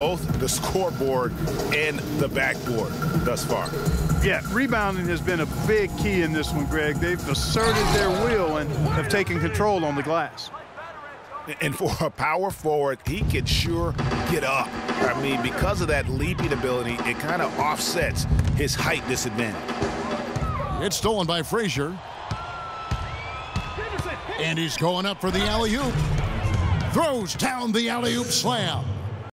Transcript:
both the scoreboard and the backboard thus far. Yeah, rebounding has been a big key in this one, Greg. They've asserted their will and have taken control on the glass. And for a power forward, he can sure get up. I mean, because of that leaping ability, it kind of offsets his height disadvantage. It's stolen by Frazier. And he's going up for the alley-oop. Throws down the alley-oop slam.